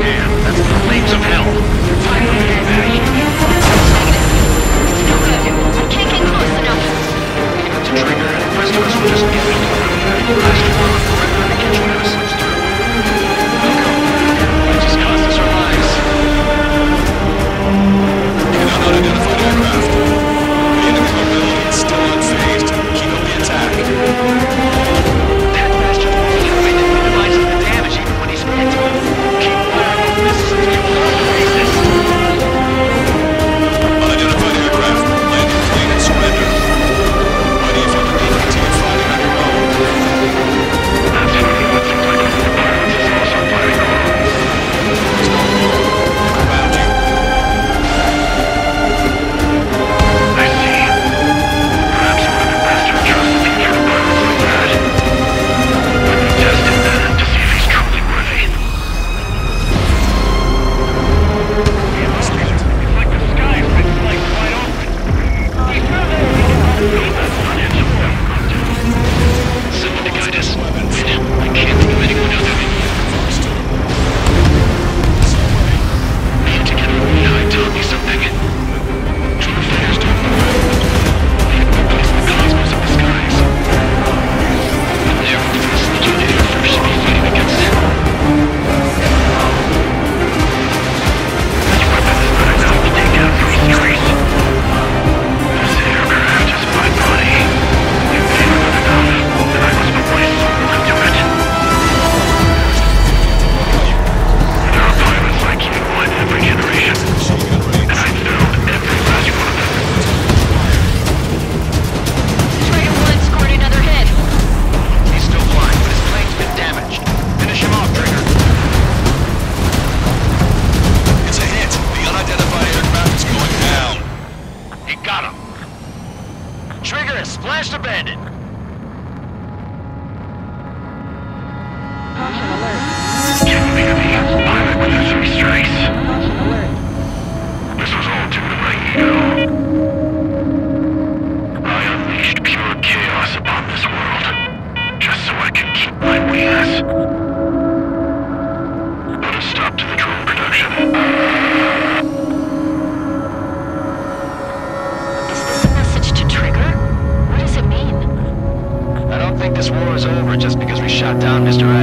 Damn, that's the flames of hell. Splashed shot down Mr.